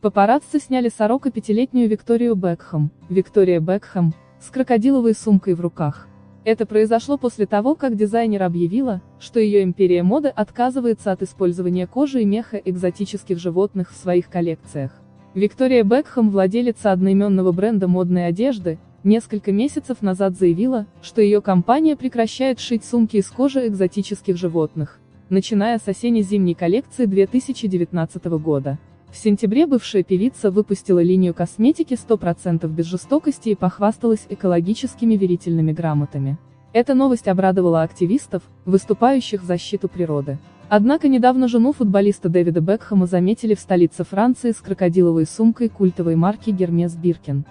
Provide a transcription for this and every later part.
Папарацци сняли сорока пятилетнюю Викторию Бекхэм, Виктория Бекхэм, с крокодиловой сумкой в руках. Это произошло после того, как дизайнер объявила, что ее империя моды отказывается от использования кожи и меха экзотических животных в своих коллекциях. Виктория Бекхэм, владелица одноименного бренда модной одежды, несколько месяцев назад заявила, что ее компания прекращает шить сумки из кожи экзотических животных, начиная с осенне-зимней коллекции 2019 года. В сентябре бывшая певица выпустила линию косметики 100% без жестокости и похвасталась экологическими верительными грамотами. Эта новость обрадовала активистов, выступающих в защиту природы. Однако недавно жену футболиста Дэвида Бекхэма заметили в столице Франции с крокодиловой сумкой культовой марки Гермес Биркин.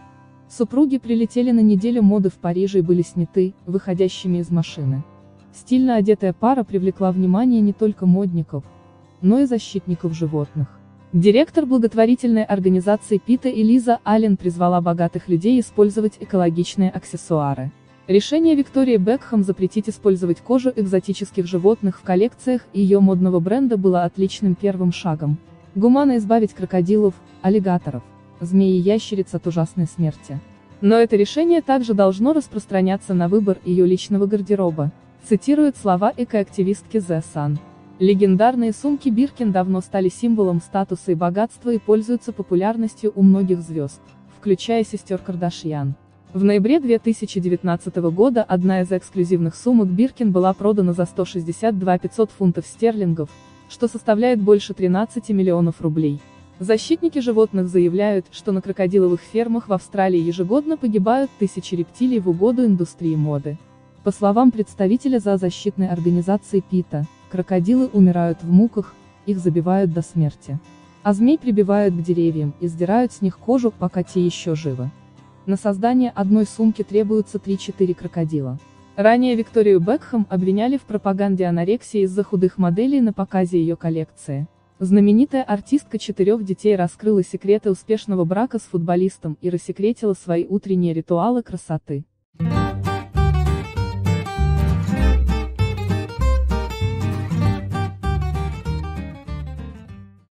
Супруги прилетели на неделю моды в Париже и были сняты, выходящими из машины. Стильно одетая пара привлекла внимание не только модников, но и защитников животных. Директор благотворительной организации Пита и Лиза Аллен призвала богатых людей использовать экологичные аксессуары. Решение Виктории Бекхэм запретить использовать кожу экзотических животных в коллекциях ее модного бренда было отличным первым шагом. Гуманно избавить крокодилов, аллигаторов, змеи и ящериц от ужасной смерти. Но это решение также должно распространяться на выбор ее личного гардероба, цитирует слова экоактивистки The Sun. Легендарные сумки Биркин давно стали символом статуса и богатства и пользуются популярностью у многих звезд, включая сестер Кардашьян. В ноябре 2019 года одна из эксклюзивных сумок Биркин была продана за 162 500 фунтов стерлингов, что составляет больше 13 миллионов рублей. Защитники животных заявляют, что на крокодиловых фермах в Австралии ежегодно погибают тысячи рептилий в угоду индустрии моды. По словам представителя зоозащитной организации ПИТа, Крокодилы умирают в муках, их забивают до смерти. А змей прибивают к деревьям и сдирают с них кожу, пока те еще живы. На создание одной сумки требуются 3-4 крокодила. Ранее Викторию Бекхэм обвиняли в пропаганде анорексии из-за худых моделей на показе ее коллекции. Знаменитая артистка четырех детей раскрыла секреты успешного брака с футболистом и рассекретила свои утренние ритуалы красоты.